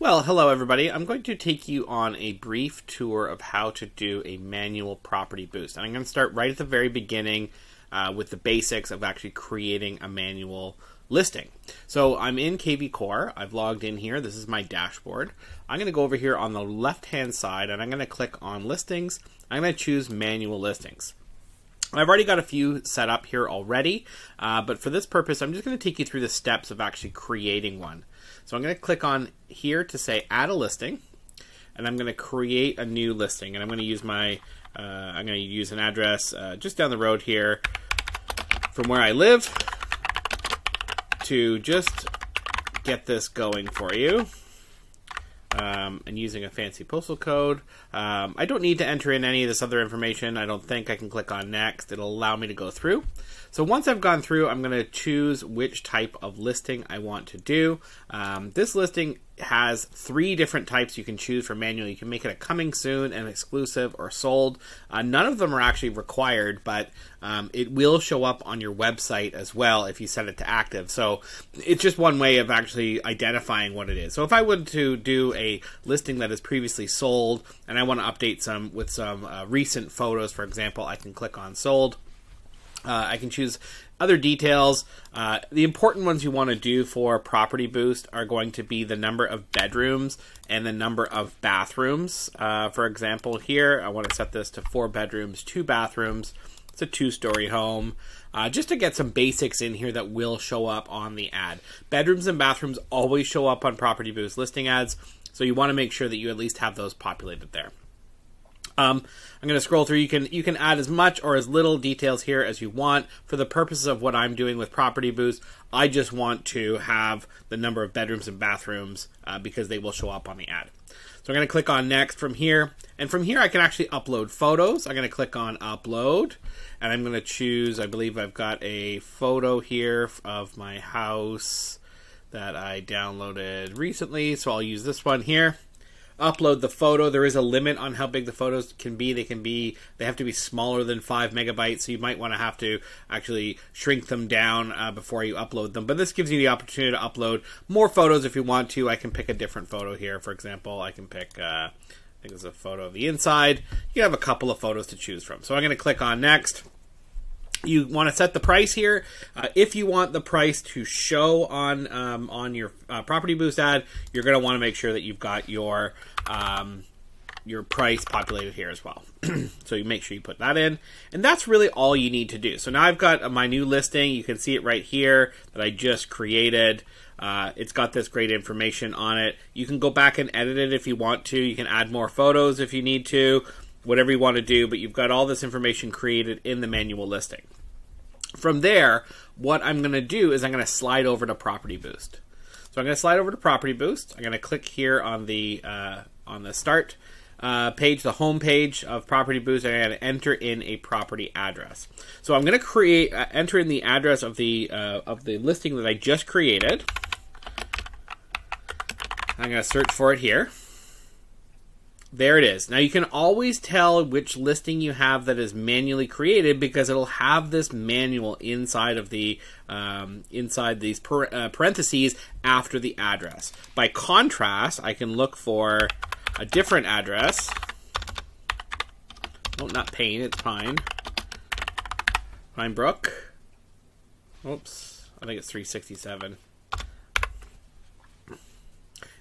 Well, hello everybody. I'm going to take you on a brief tour of how to do a manual property boost. And I'm going to start right at the very beginning uh, with the basics of actually creating a manual listing. So I'm in kvCORE. I've logged in here. This is my dashboard. I'm going to go over here on the left hand side and I'm going to click on listings. I'm going to choose manual listings. I've already got a few set up here already, uh, but for this purpose, I'm just going to take you through the steps of actually creating one. So I'm going to click on here to say add a listing, and I'm going to create a new listing. And I'm going to use my, uh, I'm going to use an address uh, just down the road here from where I live to just get this going for you um, and using a fancy postal code. Um, I don't need to enter in any of this other information. I don't think I can click on next. It'll allow me to go through. So once I've gone through, I'm going to choose which type of listing I want to do. Um, this listing has three different types you can choose for manual. You can make it a coming soon, an exclusive, or sold. Uh, none of them are actually required, but um, it will show up on your website as well if you set it to active. So it's just one way of actually identifying what it is. So if I would to do a listing that is previously sold and I want to update some with some uh, recent photos, for example, I can click on sold. Uh, I can choose other details. Uh, the important ones you want to do for Property Boost are going to be the number of bedrooms and the number of bathrooms. Uh, for example, here I want to set this to four bedrooms, two bathrooms. It's a two story home. Uh, just to get some basics in here that will show up on the ad. Bedrooms and bathrooms always show up on Property Boost listing ads, so you want to make sure that you at least have those populated there. Um, I'm going to scroll through. You can you can add as much or as little details here as you want. For the purposes of what I'm doing with Property Boost, I just want to have the number of bedrooms and bathrooms uh, because they will show up on the ad. So I'm going to click on next from here, and from here I can actually upload photos. I'm going to click on upload, and I'm going to choose. I believe I've got a photo here of my house that I downloaded recently, so I'll use this one here upload the photo. There is a limit on how big the photos can be. They can be they have to be smaller than five megabytes, so you might want to have to actually shrink them down uh, before you upload them. But this gives you the opportunity to upload more photos if you want to. I can pick a different photo here. For example, I can pick. Uh, I think it's a photo of the inside. You have a couple of photos to choose from. So I'm going to click on next you want to set the price here. Uh, if you want the price to show on um, on your uh, property boost ad, you're going to want to make sure that you've got your um, your price populated here as well. so you make sure you put that in, and that's really all you need to do. So now I've got my new listing. You can see it right here that I just created. Uh, it's got this great information on it. You can go back and edit it if you want to. You can add more photos if you need to whatever you want to do, but you've got all this information created in the manual listing. From there, what I'm going to do is I'm going to slide over to Property Boost. So I'm going to slide over to Property Boost. I'm going to click here on the uh, on the start uh, page, the home page of Property Boost, and I'm going to enter in a property address. So I'm going to create uh, enter in the address of the uh, of the listing that I just created. I'm going to search for it here. There it is. Now you can always tell which listing you have that is manually created because it'll have this manual inside of the um, inside these uh, parentheses after the address. By contrast, I can look for a different address. Oh, not Payne, it's Pine. Pine Brook. Oops, I think it's 367.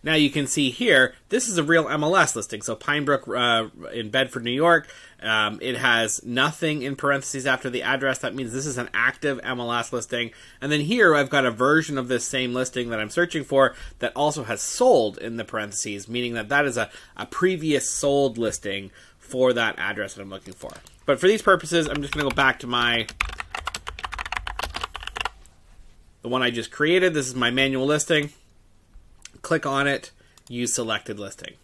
Now you can see here, this is a real MLS listing. So Pinebrook uh, in Bedford, New York, um, it has nothing in parentheses after the address. That means this is an active MLS listing. And then here I've got a version of this same listing that I'm searching for that also has sold in the parentheses, meaning that that is a, a previous sold listing for that address that I'm looking for. But for these purposes, I'm just going to go back to my the one I just created. This is my manual listing click on it, use selected listing.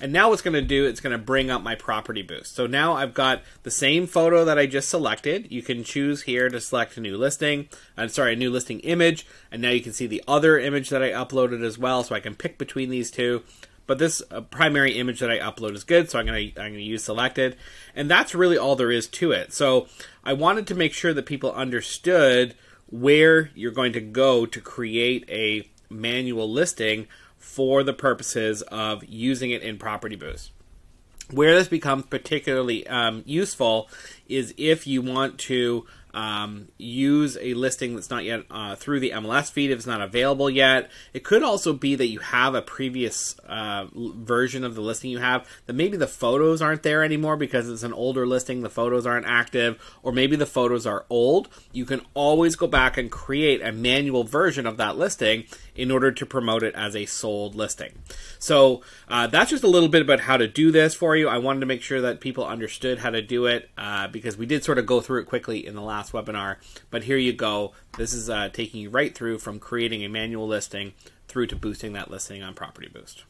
And now what's going to do, it's going to bring up my property boost. So now I've got the same photo that I just selected. You can choose here to select a new listing. I'm uh, sorry, a new listing image. And now you can see the other image that I uploaded as well. So I can pick between these two. But this uh, primary image that I upload is good. So I'm going to, I'm going to use selected. And that's really all there is to it. So I wanted to make sure that people understood where you're going to go to create a manual listing for the purposes of using it in Property Boost. Where this becomes particularly um, useful is if you want to um, use a listing that's not yet uh, through the MLS feed if it's not available yet. It could also be that you have a previous uh, version of the listing you have that maybe the photos aren't there anymore because it's an older listing, the photos aren't active, or maybe the photos are old. You can always go back and create a manual version of that listing in order to promote it as a sold listing. So uh, that's just a little bit about how to do this for you. I wanted to make sure that people understood how to do it uh, because we did sort of go through it quickly in the last webinar. But here you go. This is uh, taking you right through from creating a manual listing through to boosting that listing on Property Boost.